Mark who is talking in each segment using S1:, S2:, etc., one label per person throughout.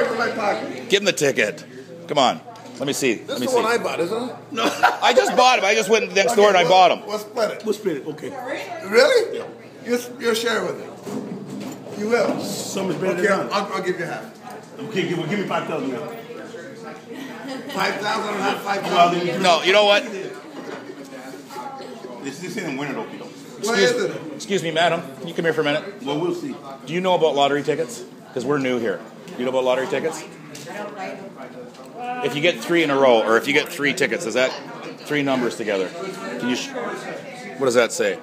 S1: Exactly.
S2: Give him the ticket. Come on. Let me see.
S1: This
S2: Let
S1: is
S2: me
S1: the
S2: see.
S1: one I bought, isn't it?
S2: No, I just bought him. I just went next door and I
S1: we'll-
S2: bought him.
S1: We'll split it.
S3: We'll split it. Okay.
S1: Really? You you'll share with me. You will.
S3: Some is better
S1: Okay,
S3: than none.
S1: I'll, I'll give you half.
S3: Okay, give, well, give me five thousand now.
S1: Five thousand and half five
S3: Well,
S1: thousand.
S2: No, you know what?
S3: This, this ain't a winner, though, Vito.
S1: What is
S2: Excuse,
S1: it?
S2: excuse me, madam. Can you come here for a minute?
S3: Well, we'll see.
S2: Do you know about lottery tickets? Because we're new here. Do you know about lottery tickets? If you get three in a row, or if you get three tickets, is that three numbers together? Can you? Sh- what does that say?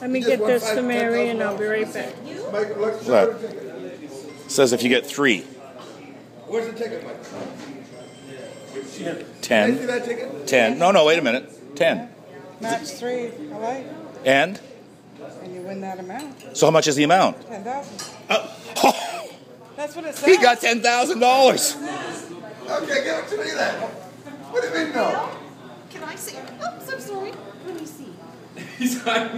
S4: Let me get this to Mary and I'll be right back.
S1: Mike, look,
S2: Look.
S1: where's the ticket?
S2: It says if you get three,
S1: Where's the ticket, Mike? Can I see
S2: ten, ten. No, no, wait a minute. Ten.
S5: Match three, all right,
S2: And
S5: and you win that amount,
S2: so, how much is the amount?
S5: ten thousand.
S2: Uh, oh,
S5: That's what it says.
S2: he got ten thousand dollars.
S1: Okay, give it to me then. What do you mean no?
S6: Can I see? Oh, so sorry. Let me see. I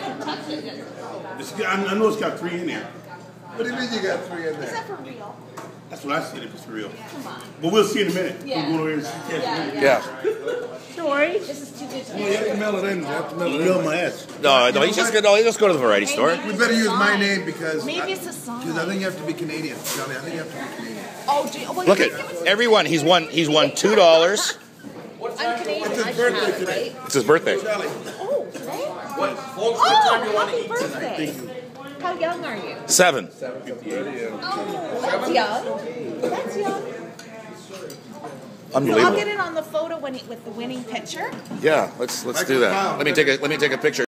S6: can touch it.
S3: It's, I, I know it's got three in there.
S1: What do you mean you got three in
S6: Is that for real?
S3: That's what I said, if it's for real.
S6: Come on.
S3: But we'll see in a minute.
S6: Yeah.
S3: We'll go over here and see cash in a
S6: Yeah.
S2: Yeah.
S4: Joy,
S6: This is too good to
S1: You
S6: be
S1: have to mail it in. You have to mail it
S3: Bill
S1: in.
S3: my ass.
S2: No, no, he's just go. No, he just go to the variety store.
S1: We better use my name because.
S6: Maybe
S1: I-
S6: it's a sign.
S1: Because I think you have to be Canadian, Johnny. I think you have to be Canadian.
S6: Oh, gee, oh, well,
S2: Look at
S6: can give it to
S2: everyone. He's won. He's won two dollars.
S6: I'm Canadian.
S1: It's his birthday
S6: have
S1: today.
S6: right?
S2: It's his birthday.
S1: Charlie.
S6: Oh, today? Oh, happy birthday. How young are you?
S2: Seven.
S6: Oh, that's young. That's young. So I'll get it on the photo when he, with the winning picture.
S2: Yeah, let's let's do that. Let me take a let me take a picture.